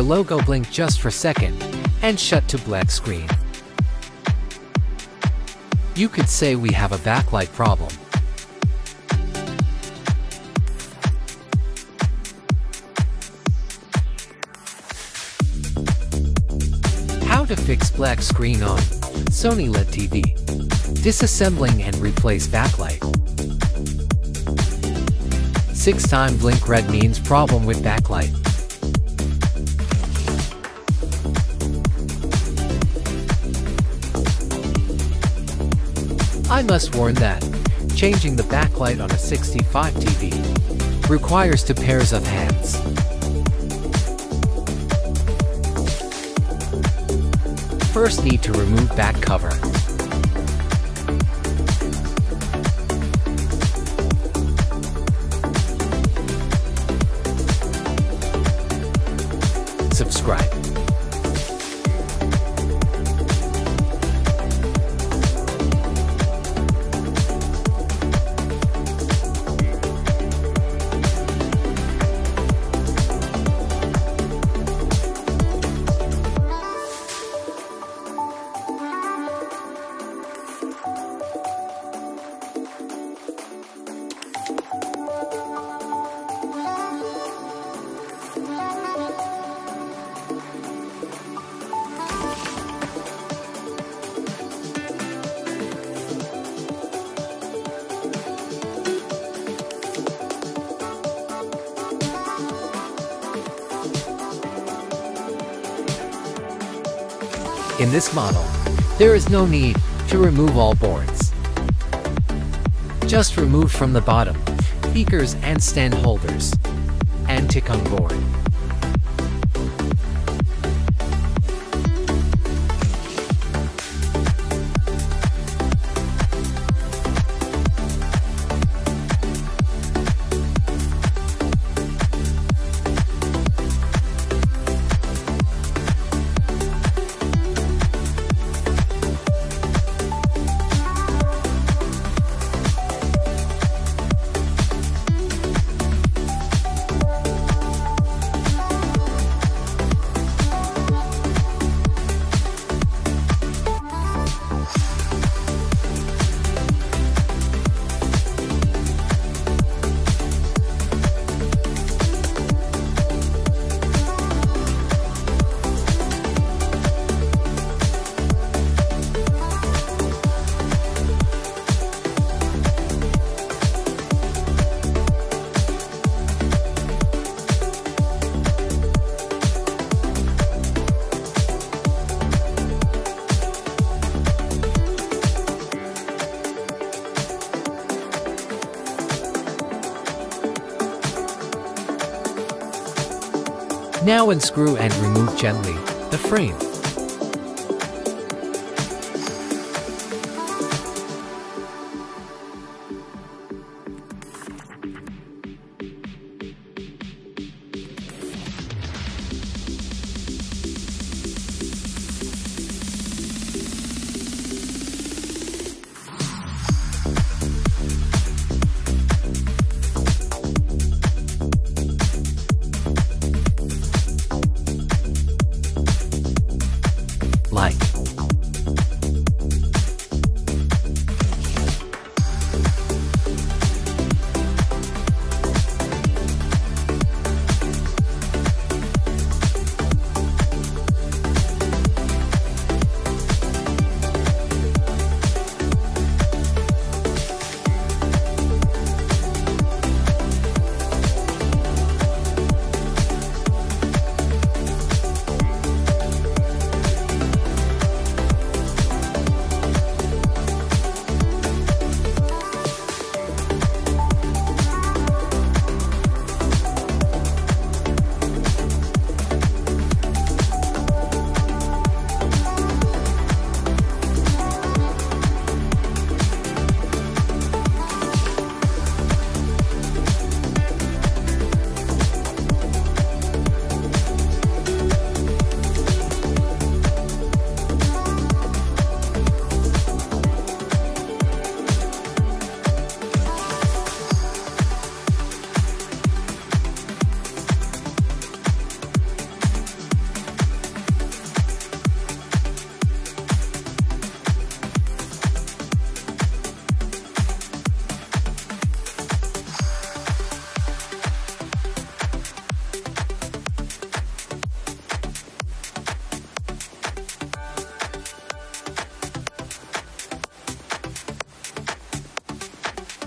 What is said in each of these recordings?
Their logo blinked just for a second and shut to black screen. You could say we have a backlight problem. How to fix black screen on Sony LED TV. Disassembling and replace backlight. 6 time blink red means problem with backlight. I must warn that changing the backlight on a 65 TV requires two pairs of hands. First need to remove back cover. Subscribe. In this model, there is no need to remove all boards. Just remove from the bottom, speakers and stand holders, and tick on board. Now unscrew and remove gently the frame.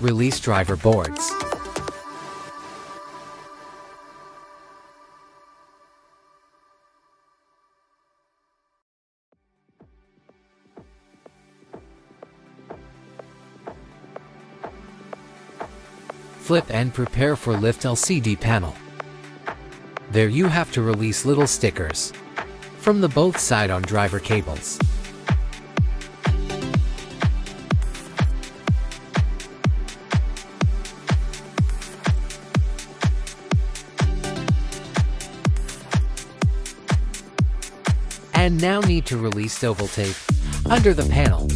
Release driver boards. Flip and prepare for lift LCD panel. There you have to release little stickers from the both side on driver cables. And now need to release oval tape under the panel.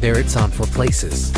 There it's on four places.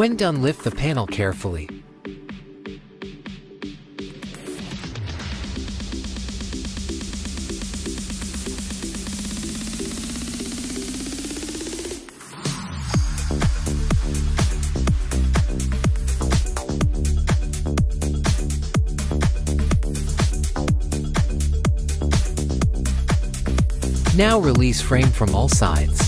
When done lift the panel carefully. Now release frame from all sides.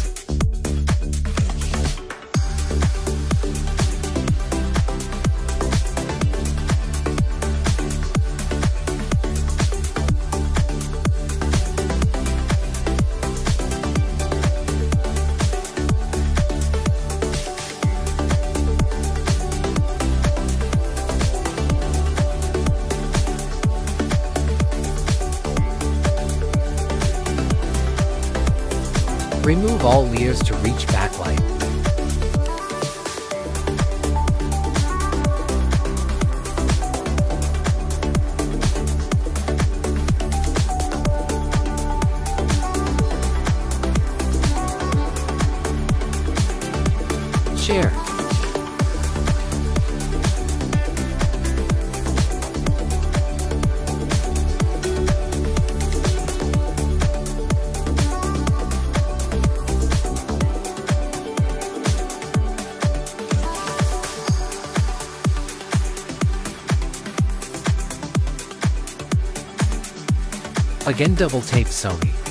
Again double tape Sony.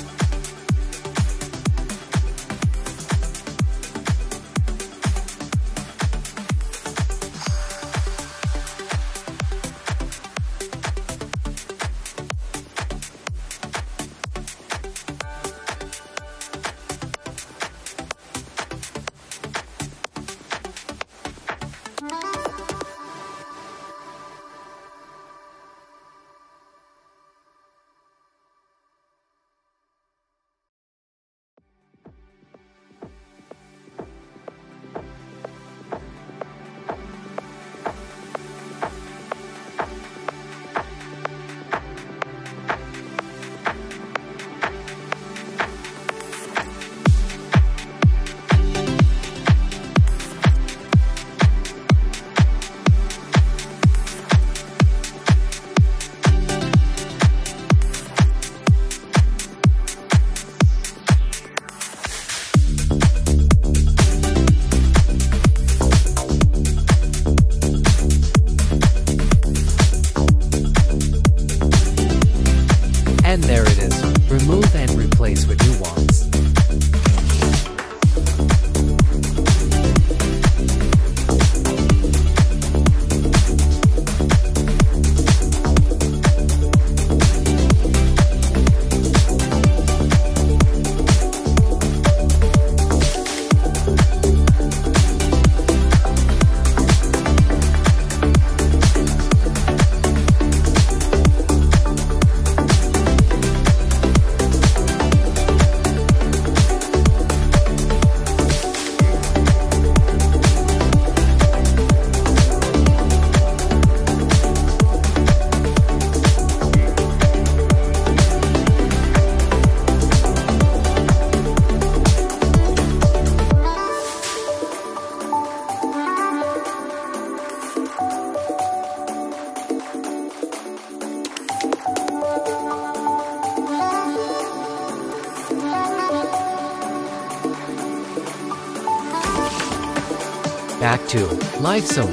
Live Sony.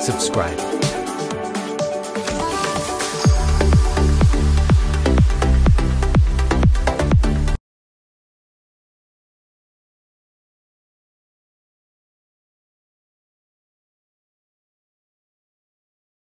Subscribe.